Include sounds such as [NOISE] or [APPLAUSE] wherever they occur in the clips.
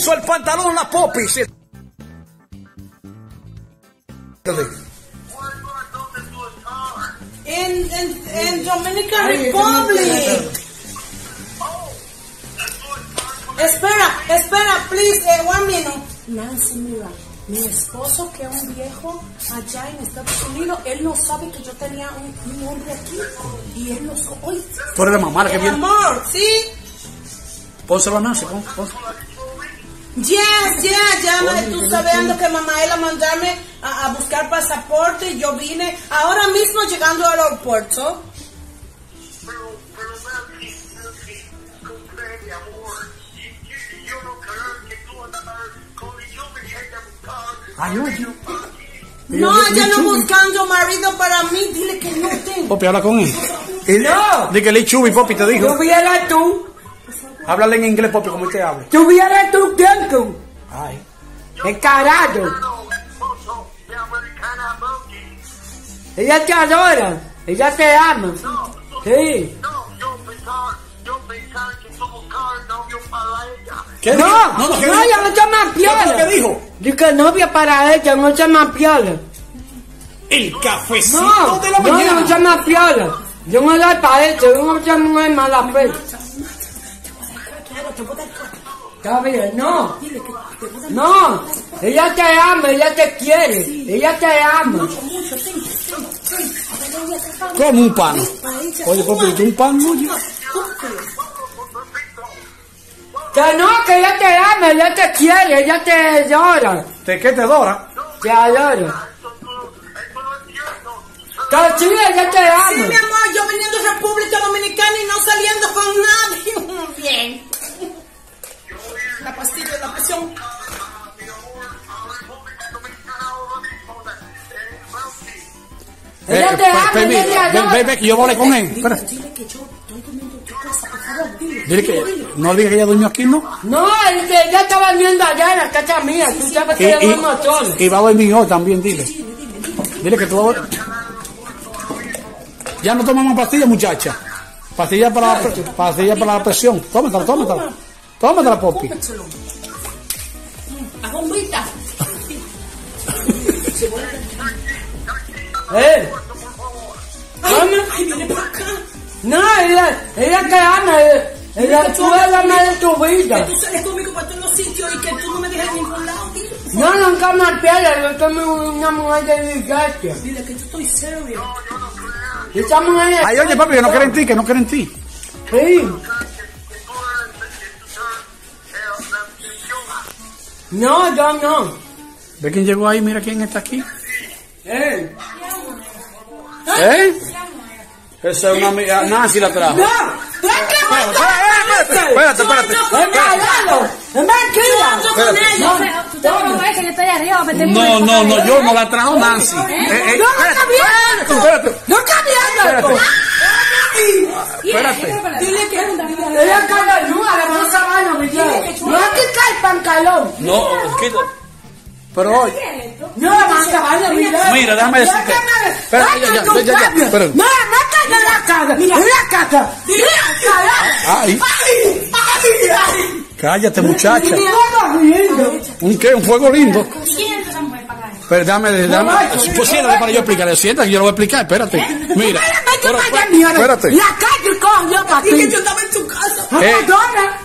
puso el pantalón la Poppy. Sí. En, en, en Dominican Republic. Espera, espera, please, eh, one minute. Nancy, mira, mi esposo que es un viejo allá en Estados Unidos, él no sabe que yo tenía un, un hombre aquí. Y él no sabe. Oye, Tú eres la mamá la que viene. amor, ¿sí? Pónselo a Nancy. pon- Yes, yes, ya me, tú sabiendo que mamá iba a mandarme a, a buscar pasaporte y yo vine ahora mismo llegando al aeropuerto. Pero, pero Nancy, Nancy, comprende, amor. Y, y- y yo no creo que tú andar con yo me llegue a buscar. Ay, oye. No, Ella- no buscando marido para mí, dile que no tengo. Poppy, habla con él. Y- No. Di que Lee Chubi, Poppy, te dijo. Tuviera tú, Háblale en inglés, Poppy, como usted habla. tuviera tú tiempo. Ay. No, monkey. Ella te adora. Ella te ama. Sí. No, ella. ¿Qué No, dijo? no, ¿qué ella dijo? no se más ¿Qué dijo? Dice novia para ella, no se más piola. El cafecito No, de la mañana. no se más piola. Yo no la para ella, yo no soy mujer mala fe. Bien, no. No, ella te ama, ella te quiere, ella te ama. Como un pan. Oye, ¿tú un pan, oye? Que no, que ella te ama, ella te quiere, ella te adora, ¿De qué te dora? te adora. Que sí, ella te Sí, ama. mi amor, yo viniendo de República Dominicana y no saliendo con nadie. [LAUGHS] Bien. La pastilla de la presión. Eh, ama, ven, ven, yo hablar con él. Espera. Dile que yo estoy durmiendo en tu casa, por favor, dile. Dile que no diga que ella durmió aquí, ¿no? No, el que ella estaba viendo allá en la casa mía, tú sabes Y, que yo y, va a dormir hoy también, dile. Dile que tú vas a... Ya no tomamos pastillas, muchacha. Pastillas para, la, pastillas para la presión. Tómatela, tómatela. Tómatela, Poppy. Cómpraselo. A bombita. Eh, Ay, ay, viene para acá. no, ella, ella te ama, ella, ella tú eres la madre de tu vida. Que tú sales conmigo para todos los sitios y que tú no me dejes en ningún lado. Dile, No, nunca me pierdas, yo soy una mujer de desgracia. dile que yo estoy serio. Esa mujer es... Ay, oye, papi, que no creen en ti, que no creen en ti. Sí. No, yo no. ¿Ve quién llegó ahí? Mira quién está aquí. Eh. ¿Eh? Esa es una amiga. Nancy la trajo. No, es que Espérate, espérate. Es cagado, es mentira. No, tú te vas a ver que yo estoy arriba. me tengo No, que no, no, pagar. yo no la trajo Nancy. Eh, eh, No, no está espérate, bien. espérate, No está bien, espérate. Dile que Ella caga luna, le vamos a mi tío. No hay que caer el pantalón. No, quita. Pero oye, No, le vamos a vaina, mi tío. Mira, déjame decirte. Espera, ya, ya, ya, ya, ya, espera. No, no la cara. Mira, la. Mira. Ay, Ay, ay, ay. cállate, muchacha. ¿Un qué? ¿Un fuego lindo? Pero dame, dame. Pues siéntate para yo explicarle. Siéntate que yo lo voy a explicar. Espérate. Mira. Espérate, Pero, que vaya, espérate, mira. espérate. La calle cogió para Dile que ti. yo estaba en tu casa. Eh. Perdona.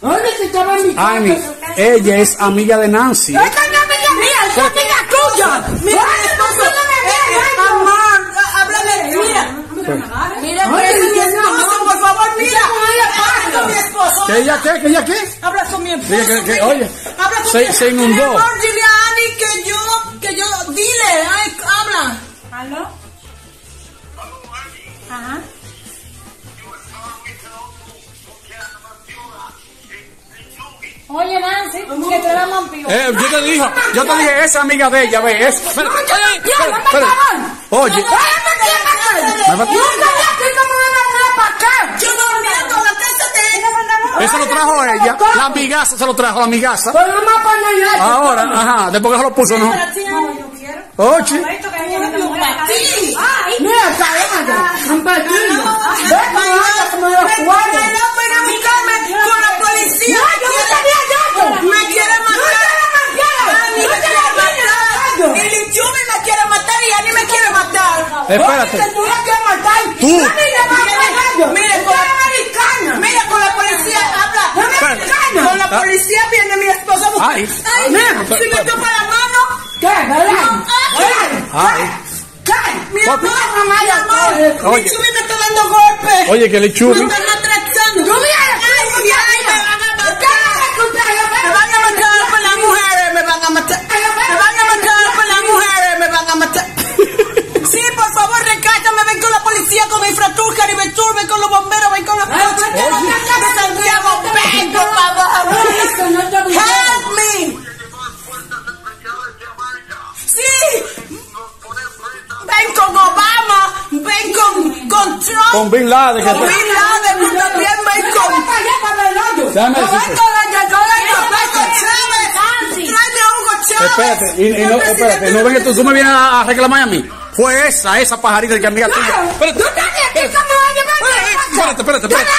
¿Dónde se estaba mi casa? Ani, ella es amiga de Nancy. Esta no es amiga mía, es amiga tuya. Mira, Ay, mi esposo. no me Eh, veas, Amor, háblale. Mira. Mira, por favor, mira. Habla con mi esposo. ¿Que ella qué? ¿Que ella qué? Habla con mi esposo. Oye, se inundó. Dile, ay, habla. ¿Aló? Ajá. Oye, Nancy, que tú eres vampiro. Eh, yo te dije, yo te dije, esa amiga de ella, ve, es. No, yo espera, no no me. Oye, me. Me Nunca mujer para acá. Yo durmiendo en la casa de eso lo trajo ella. La amigaza se lo trajo, la amigaza. No me. Ahora, ajá, después que se lo puso, ¿no? Ochi. Mira, un patillo. Como los. No con la policía. No. Me quiere matar. No te la matar. El Yumi me quiere matar y Ani me quiere matar. Espérate. Tú la quieres matar. Tú. Mira, con la. Mira, policía viene mi esposo. Ay. Ay, si me toma la mano. ¿Qué? ¿Verdad? Ay. ¿Qué? Mi Papi. amor, mi amor. Oye. Me está dando golpes. Oye, que le Me Bin Laden. con que- Bin Laden, también ven Vete con... Déjame No, decirte. Espérate, y, y no, espérate, no ven que tú, tú me vienes a, reclamar a mí. Fue esa, esa pajarita que amiga tuya. Espérate, espérate, espérate, ¡Te espérate.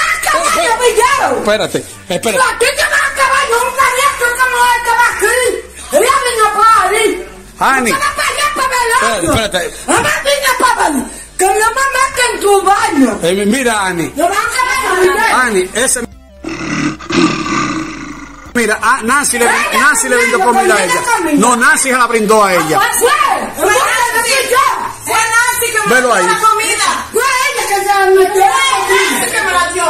Espérate, espérate. Aquí te vas a acabar, no un carajo como el que va aquí. Ella vino para. Hani. Allá, hoyo. Espérate, espérate. Que no me metan en tu baño. Eh, mira, Ani. Lo van a. Ani, ese. Mira, ah, Nancy le, Nancy le brindó comida a ella. No, Nancy se la brindó a ella. Fue, fue, fue ella. Fue Nancy que me dio la comida. Fue ella que se metió la Nancy que me la dio.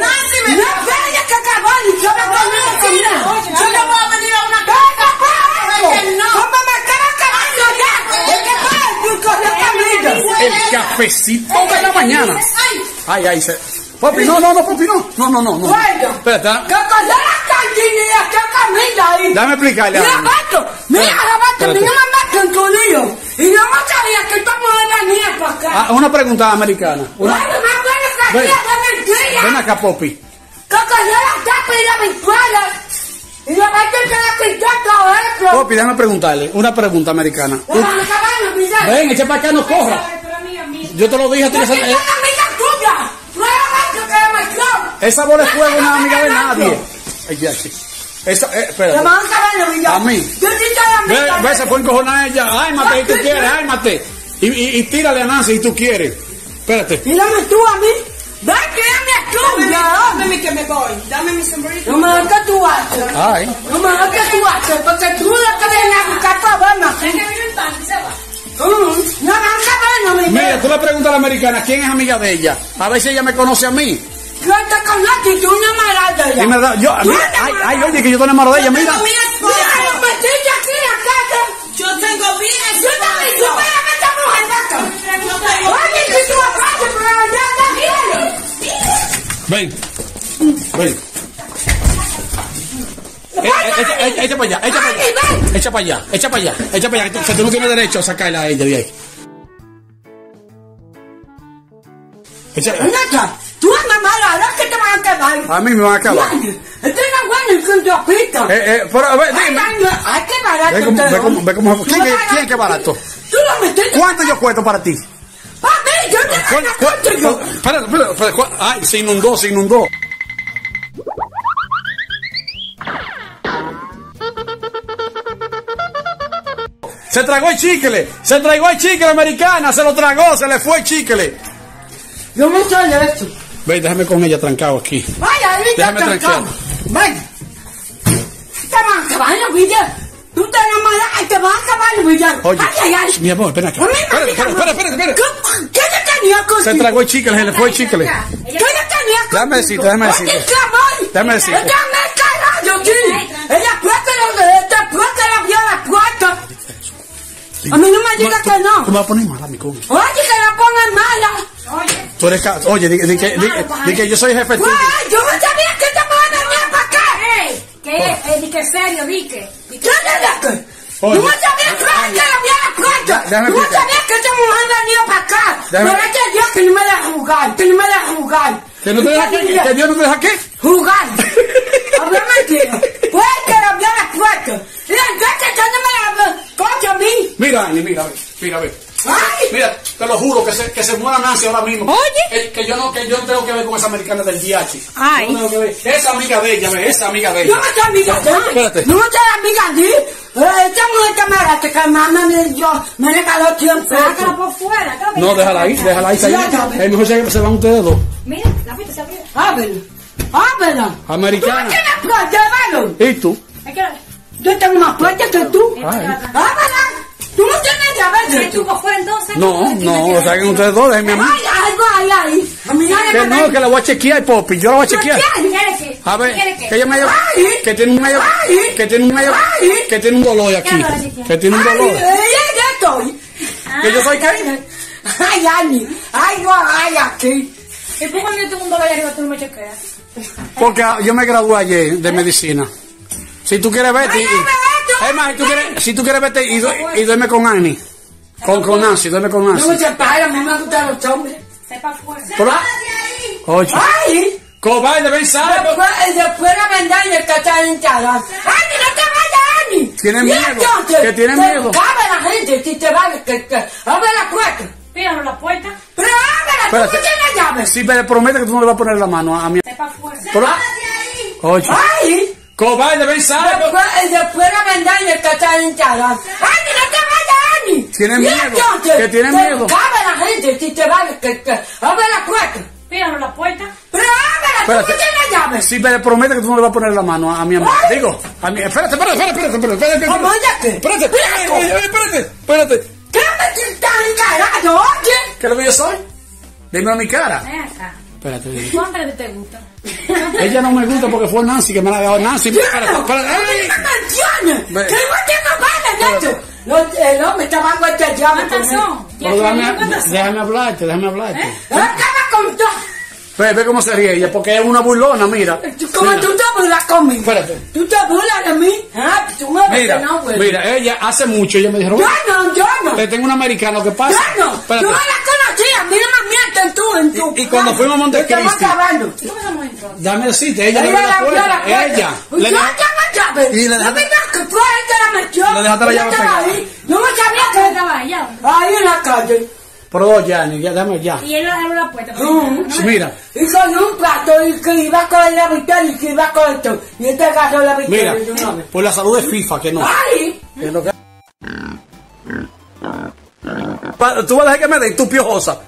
Nancy me No fue ella que acabó y yo me comí la comida. Yo no voy a venir a una ¿Qué fue Que eso? no. Cafecito de la mañana. Ay, Ay, se. Papi, no, no, no, papi, no. No, no, no, no. Bueno. Espérate, ah, Que la que comida ahí. déjame explicarle Mira. Bato, mira, Bato, mira, mamá, que en lío. Y yo no sabía que esta mujer venía para acá. Ah, una pregunta americana. Una- Bueno, más bueno que Ven. mentira. Ven acá, Popi. Que cogió la tapa y la. Y la Bato se le quitó todo eso. Popi, déjame preguntarle. Una pregunta americana. La. Ven, echa para acá, no corra. Yo te lo dije a ti. Esa, soy eh, una amiga tuya. No era Bato que la esa bola de fuego no es amiga de nadie. Ay, ya, sí. Esa, eh, espérate. a la. A mí. Yo Ve, amiga. ve, se fue a encojonar ella. Ármate si tú quieres, ármate. Y, y, y tírale a Nancy si tú quieres. Espérate. Mírame tú a mí. Ven, tírame tú. Ya, dame mi que me voy. Dame mi sombrerito. No me que tú haces. Ay. No me que tú haces, porque tú lo que vienes a buscar problemas. Mm, No van a acabar la vida. Mira, tú le preguntas a la americana quién es amiga de ella. A ver si ella me conoce a mí. Yo te conozco y tú una mala de ella. Y me da- yo, a mí- ay, ay, oye, que yo tengo enamorado de ella, mira. Mira, lo metiste aquí en la casa. Yo tengo mi Yo también, yo voy a meter mujer acá. Oye, si tú apagas, pero ya no quiero. Ven. Ven. Echa, para allá, echa para allá. Echa para allá, echa para allá, echa para allá. que tú- no tienes derecho a sacarla a ella de ahí. Echa, Ven acá. Tú eres mala, ahora que te van a acabar. a mí me van a acabar. Esto es bueno con tu apito. Eh, eh, pero, a ver, dime. Ay, qué barato. Ve cómo, te ve lo- cómo, ve cómo, ¿quién, Qué es- barato. quién es que barato? Tú lo metiste. ¿Cuánto yo cuento para ti? Papi, yo te ¿Cuál- lo cuál- cuento yo. Ay, se inundó, se inundó. Se tragó el chicle, se tragó el chicle americana, se lo tragó, se le fue el chicle. Yo me de esto. Ve, déjame con ella trancado aquí. Vaya, Déjame trancado. Vaya. Te van a acabar la vida. Tú te enamoras y te van a acabar la vida. Oye, ay, ay, ay. mi amor, ven acá. A Espera, espera, espera. ¿Qué, yo tenía contigo? Se tragó el chicle, se le fue el chicle. ¿Qué yo tenía contigo? Déjame decirte, déjame decirte. Déjame decirte. A mí no me digas que Tú no. me vas a poner mala, mi coño. Oye, que la pongan mala. Tú eres ca- Oye, di, di que, di, di que yo soy jefe. Guay, yo no sabía que esta mujer venía para acá. Ey, ¿qué es? Eh, di que serio, di que. ¿Qué es? Oye. Tú no sabías que que había la. Ya, déjame Tú no sabías que esta mujer venía para acá. Déjame- Pero este Dios que no me deja jugar, que no me deja jugar. ¿Que no te deja qué? ¿Que Dios no te deja qué? Jugar. Mira, ve, mira, ve. Ay. Mira, te lo juro que se, que se muera Nancy ahora mismo. Oye. Que, que yo no, que yo no tengo que ver con esa americana del DH. Ay. Yo no tengo que ver. Esa amiga de ella, ve, esa amiga de No ella. me soy amiga de Espérate. No me soy amiga de Eh, Esta mujer mala. espérate, que mamá me dio, me regaló 100 Sácala por fuera. No, déjala ahí, déjala ahí. Es mejor se se van ustedes dos. Mira, la puerta se abrió. Ábrela, ábrela. ¿Tú no Americana. tienes? ¿Y tú? Es que Yo tengo más puerta que tú. Ábrela. ¿Tú no por entonces? No, que ustedes dos, déjenme a mí. Ay, algo hay ahí. A mí nadie Que no, que la voy a chequear, Popi. Yo la voy a chequear. A ver, ¿Quieres que? ella me dio, Ay. que tiene un medio, Ay. que tiene un medio, Ay. que tiene un dolor aquí. Que tiene un Ay, dolor. ya estoy. Que yo soy qué? Ay, Ani. Ay, no hay aquí. ¿Y tú cuando yo tengo un dolor arriba tú no me chequeas? Porque yo me gradué ayer de medicina. Si tú quieres vete, Ay, ay, ay, es más, si tú quieres, si tú quieres vete y, du- y duerme con Annie. Con, con Nancy, duerme con No Nancy. me separa, a mí me gustan los hombres. Sepa fuera. Pero- Oye, Ay, cobarde, ven, sale. después, la vendrá y el cachar hinchada. Ani, no te vayas, Ani. Tiene miedo, entonces, que tiene miedo. Cabe la gente si te vayas, que, que, abre la puerta. Pídalo la puerta. Pero ábrela, tú no tienes llave. Si me promete que tú no le vas a poner la mano a, mi... Sepa fuera. Pero- Oye, Ay, cobarde, ven, sale. después, después la vendrá y el cachar hinchada. Ani, no te vayas. Tiene miedo, entonces, que tiene miedo. Cabe la gente si te que, que, abre la puerta. Pídalo la puerta. Pero ábrela, tú tienes llave. Si me promete que tú no le vas a poner la mano a, a mi amigo. Ay. Digo, a mi... Espérate, espérate, espérate, espérate, espérate, espérate. Espérate, espérate, espérate, espérate, espérate. ¿Qué me estás encarando, oye? ¿Qué es lo que yo soy? Dime a mi cara. Ven acá. Espérate, dime. ¿Cuántas te gusta? Ella no me gusta porque fue Nancy que me la dejó. Nancy, espérate, espérate. ¡No ¡Ay! ¡Que no tengo ganas! No, el hombre está bajo este llave ¿Cuántas conmigo. son? Ya Pero que déjame, déjame hablarte, déjame hablarte. ¿Eh? Acaba con todo. Ve, ve cómo se ríe ella, porque es una burlona, mira. Como Mira, tú te burlas conmigo. Espérate. ¿Tú te burlas de mí? Ah, tú me Mira, no, güey. mira, ella hace mucho, ella me dijo, Yo no, yo no. te tengo un americano, ¿qué pasa? Yo no. No la conocías. Mira más mienten tú en tu... Y- y cuando fuimos a Montecristi- Estamos acabando. ¿Cómo estamos entonces? Dame decirte, ella le abrió la le abrió la puerta. puerta. Ella. Yo Le tengo dejó- llave. Y le No dejaste- me digas que tú eres que la metió. Dejaste la llave pegada. ahí. No me sabía ¿Dónde que... estaba ella? Ahí en la calle. Pero ya, ni ya, dame ya. Y él la puerta. Mm. ¿no? Mira, Y con un plato y que iba a coger la victoria y que iba a coger esto. Y este agarró la victoria. mira, de una vez. por la salud de FIFA, que no. ¡Ay! Es lo que- Pa- Tú vas a dejar que me dé tu piojosa.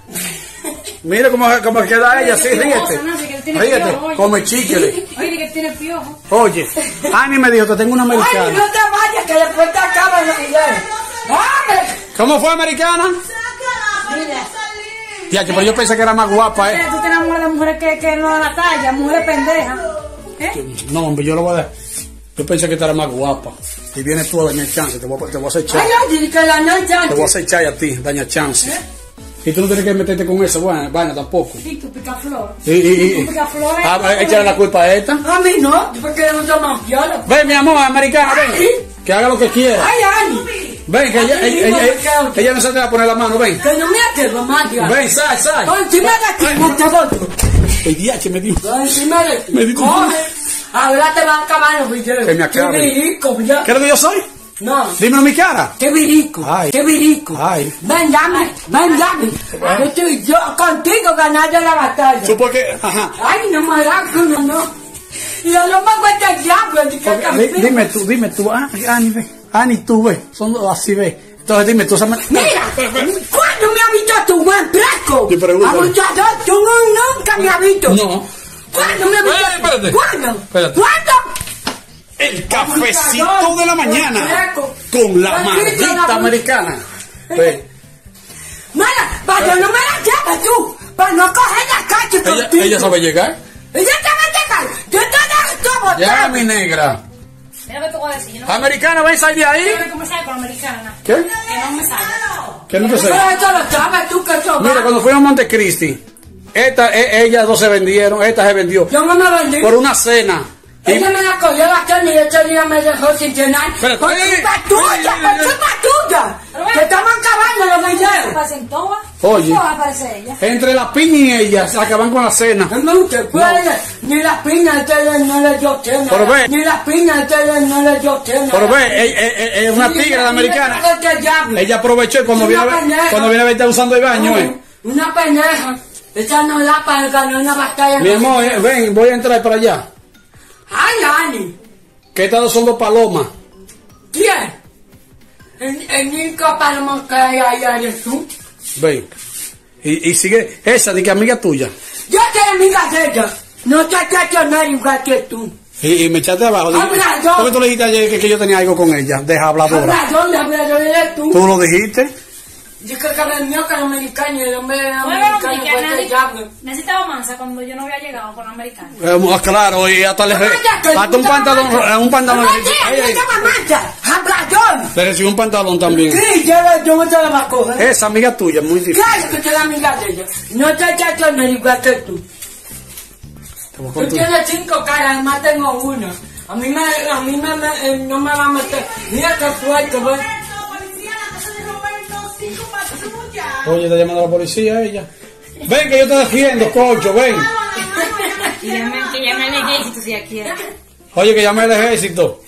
Mira cómo, cómo queda ella, sí, ríete. Ríete, come chicle. Oye, [LAUGHS] que tiene piojo. Oye, Ani me dijo, te tengo una ¡Ay, americana. no te vayas que después te acaba el video! ¡Ay! ¿Cómo fue americana? Ya, que pues yo pensé que era más guapa, ¿eh? tú te enamoras de mujeres que, que no dan la talla, mujeres pendejas. ¿Eh? No, hombre, yo lo voy a dejar. Yo pensé que eras más guapa. Y vienes tú a dañar chance, te voy a, te voy a hacer chance. ¡Ay, ay, que la no Te voy a chance! hacer chance a ti, daña chance. Y tú no tienes que meterte con eso, bueno, vaina tampoco. Sí, tu picaflor. Y, y, y, Tu picaflor. ah, échale la culpa a esta. A mí no, porque no toman viola. Ven, mi amor, americana, ven. Que haga lo que quiera. ¡Ay, Ani! Ven, que ella, ella, ella, ella- no se te va a poner la mano, ven. Que no me atrevo ya. Ven, sal, sal. Encima de ti, no te voy. El día que me dijo. Encima de ti. Me di- Coge. Ahora te van a acabar los videos. Que me acaben. ¡Qué virico, ya! ¿Qué es lo que yo soy? No. Dímelo mi cara. ¡Qué virico! Ay. ¡Qué virico! Ay. Ven, dame, ven, dame. Yo estoy yo contigo ganando la batalla. ¿Tú por qué? Ajá. Ay, no me no, no. Y yo no me aguanto el diablo, Porque, di- dime tú, dime tú. Ah, Ani, ve. Ani, tú, ve. Son así, ve. Entonces dime tú. ¿sabes? Mira, ¿cuándo me has visto tu buen fresco? Te pregunto. Abusador, tú nunca me has visto. No. ¿Cuándo me has visto? Eh, espérate. ¿Cuándo? Espérate. ¿Cuándo? El cafecito de la mañana. Con la maldita americana. Ve. Mala, para que no me la lleves tú, para no coger la calle Ella, contigo. ella sabe llegar. Ella te va a llegar. Yo te dejo todo Ya, mi negra. Mira que te voy a decir. Yo no Americana, ven, sal de ahí. me con americana. ¿Qué? Que no me. ¿Qué no te sé? Pero eso lo sabes tú que eso Mira, cuando fuimos a Montecristi, esta, e- ellas dos se vendieron, esta se vendió Yo no me vendí. por una cena. Ella me la cogió la carne y ese día me dejó sin cenar. Por culpa tuya, por culpa tuya. Que estamos acabando los videos. Oye. ¿Cómo va a aparecer ella? Entre la piña y ella se acaban con la cena. No me gusta, puede, ni las piñas de ustedes no les dio cena. Pero ve. Ni las piñas de ustedes no les dio cena. Pero ve, e- e- e- es una tigre la americana. Ella Ella aprovechó y cuando viene, a ver, pendeja. cuando viene a ver está usando el baño, eh. Una pendeja. Esa no da para ganar una batalla. Mi amor, eh, ven, voy a entrar para allá. Ay, Ani. Estas dos son dos palomas. ¿Quién? El, el único paloma que hay allá eres tú. Ven. Y, y sigue, esa de que amiga tuya. Yo soy amiga de ella. No te trato nada igual que tú. Y, y me echaste abajo. Hablador. ¿Por qué tú le dijiste ayer que, que yo tenía algo con ella? Deja habladora. Hablador, hablador eres tú. ¿Tú lo dijiste? Yo creo que el mío que el americano y el hombre americano el diablo. Necesitaba mansa cuando yo no había llegado con la americana. Eh, ah, claro, y hasta le Cállate, hasta un pantalón, eh, un pantalón. Le recibió un pantalón también. Sí, yo, yo me te la voy a coger. Esa amiga tuya, muy difícil. Claro que soy amiga de ella. No te nada igual que tú. Tú tienes cinco caras, además tengo una. A mí, me, a mí me, me- eh, no me va a meter. Mira qué fuerte, ¿ves? Oye, está llamando a la policía ella. Ven que yo te defiendo, cocho, ven. Y llame, que llame al ejército si ella quiere. Oye, que llame al ejército.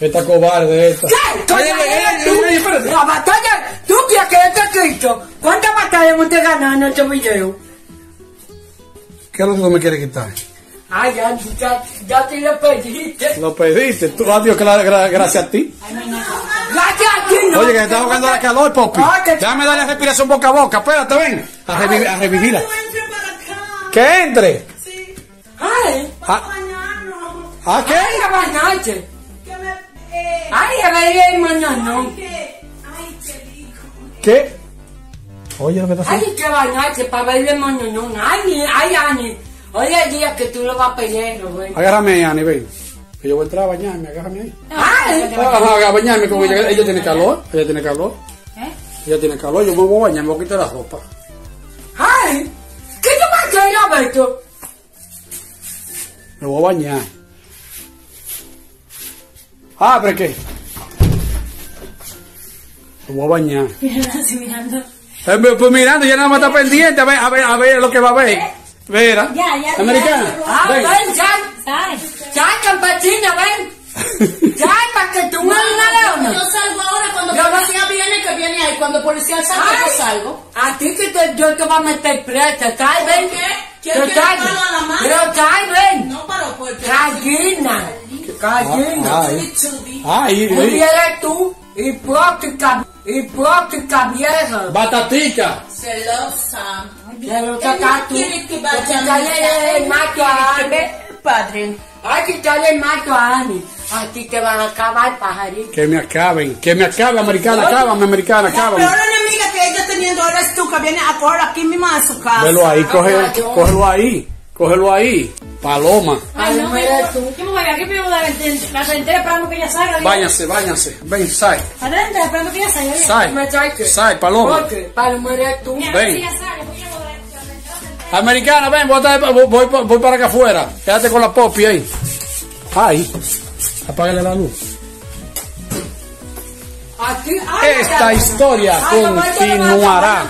Esta cobarde, esta. Oye, oye, oye, oye, espérate. La batalla, tú quieres que he dicho. ¿Cuántas batallas hemos ganado en este video? ¿Qué es lo que tú me quieres quitar? Ay, ya, ya, ya te lo pediste. Lo pediste. Tú, adiós, gra- gra- gracias a ti. Gracias a ti, ¿no? Oye, que te está jugando la calor, Popi. Ah, Déjame darle respiración boca a boca. Espérate, ven. A, revivi- a revivirla. Que entre. Sí, Ay, ¿A, mañana. ¿a qué? ay, a. Eh, Ay, a ver, que. Ay, qué rico. ¿Qué? Oye, lo que está haciendo. Hay que bañarse para verle moñonón. Ay, ay, Ani. Hoy es día que tú lo vas a pelear, güey. Agárrame Ani, ven. Que yo voy a entrar a bañarme, agárrame ahí. Ay, Ajá, a bañarme, como ella, ella tiene calor. Ella tiene calor. ¿Eh? Ella tiene calor. Yo me voy a bañar, me voy a quitar la ropa. ay. ¿Qué tú vas a hacer, Roberto? Me voy a bañar. Abre, ¿qué? Me voy a bañar. Mira, así mirando. Eh, pues pues mirando, ya nada más está pendiente a ver, a ver, a ver lo que va a ver. Vera. Ya, ya, ya. Americana. Ah, ven. ven, sal. ¿Sabes? Sal, campechina, ven. Sal, [LAUGHS] para que tú me una Yo leona. salgo ahora cuando Yo no- policía viene, que viene ahí. Cuando policía salga, Ay, yo salgo. A ti que te, yo te voy a meter presa, sal, ven. qué? ¿Quién Pero quiere a la mano? Pero sal, ven. No paro porque. Gallina. Gallina. Ay, ay, Y ay. eres tú, hipócrita, hipócrita vieja. Batatica. Celosa. Pero saca tú, quiere que vaya quitarle el macho a Ani. Padre. Hay que quitarle el macho a Ani. A ti te van a acabar, pajarito. Que me acaben, que me acabe, americana, acábame, americana, La peor acábame. enemiga que ella teniendo ahora es tú, que viene a coger aquí mismo a su casa. Velo ahí, coge, cógelo ahí, cógelo ahí. Paloma. Ay, no, mira tú. voy a aquí, pero la senté esperando que ella salga. Váyanse, váyanse. Ven, sal, Adelante, esperando que ella salga. oye. sal. ¿Me traes qué? Sal, paloma. ¿Por qué? Paloma eres tú. Ven. Americana, ven, voy, voy, para acá afuera. Quédate con la popi ahí. Ay, apágale la luz. Ay, Esta ay, historia continuará.